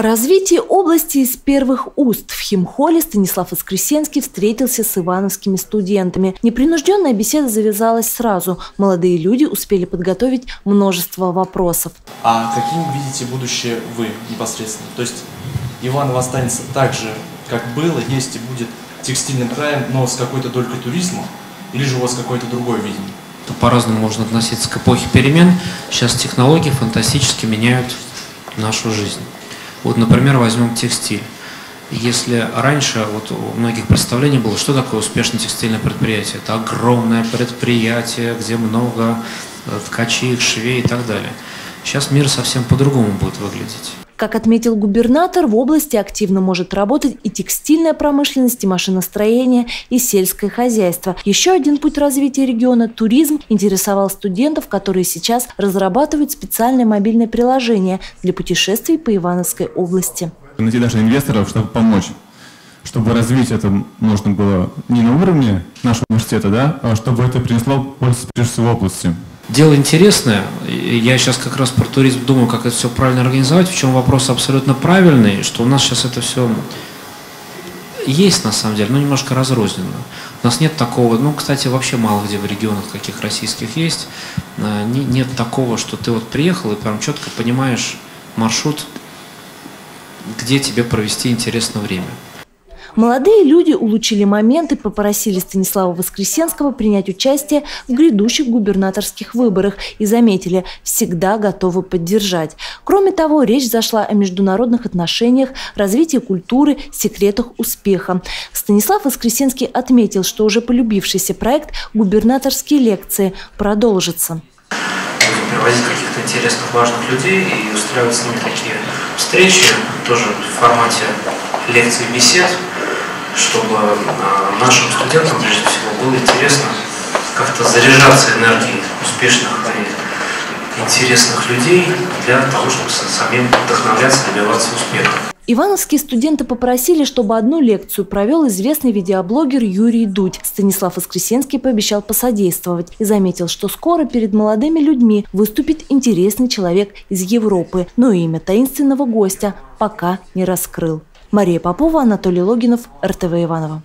Развитие области из первых уст. В химхоле Станислав Воскресенский встретился с ивановскими студентами. Непринужденная беседа завязалась сразу. Молодые люди успели подготовить множество вопросов. А каким видите будущее вы непосредственно? То есть Иваново останется так же, как было, есть и будет текстильным краем, но с какой-то долькой туризма? Или же у вас какое-то другое видение? По-разному можно относиться к эпохе перемен. Сейчас технологии фантастически меняют нашу жизнь. Вот, например, возьмем текстиль. Если раньше вот у многих представлений было, что такое успешное текстильное предприятие, это огромное предприятие, где много э, ткачей, швей и так далее. Сейчас мир совсем по-другому будет выглядеть. Как отметил губернатор, в области активно может работать и текстильная промышленность, и машиностроение, и сельское хозяйство. Еще один путь развития региона – туризм – интересовал студентов, которые сейчас разрабатывают специальное мобильное приложение для путешествий по Ивановской области. Найти даже инвесторов, чтобы помочь чтобы развить это нужно было не на уровне нашего университета, да, а чтобы это принесло пользу прежде всего области. Дело интересное. Я сейчас как раз про туризм думаю, как это все правильно организовать. В чем вопрос абсолютно правильный, что у нас сейчас это все есть на самом деле, но немножко разрозненно. У нас нет такого, ну, кстати, вообще мало где в регионах каких российских есть, а, нет такого, что ты вот приехал и прям четко понимаешь маршрут, где тебе провести интересное время. Молодые люди улучшили момент и попросили Станислава Воскресенского принять участие в грядущих губернаторских выборах и заметили, всегда готовы поддержать. Кроме того, речь зашла о международных отношениях, развитии культуры, секретах успеха. Станислав Воскресенский отметил, что уже полюбившийся проект «Губернаторские лекции» продолжится привозить каких-то интересных, важных людей и устраивать с ними такие встречи, тоже в формате лекций бесед чтобы а, нашим студентам, прежде всего, было интересно как-то заряжаться энергией успешных и интересных людей для того, чтобы самим вдохновляться, добиваться успеха. Ивановские студенты попросили, чтобы одну лекцию провел известный видеоблогер Юрий Дудь. Станислав Воскресенский пообещал посодействовать и заметил, что скоро перед молодыми людьми выступит интересный человек из Европы, но имя таинственного гостя пока не раскрыл. Мария Попова, Анатолий Логинов, РТВ Иванова.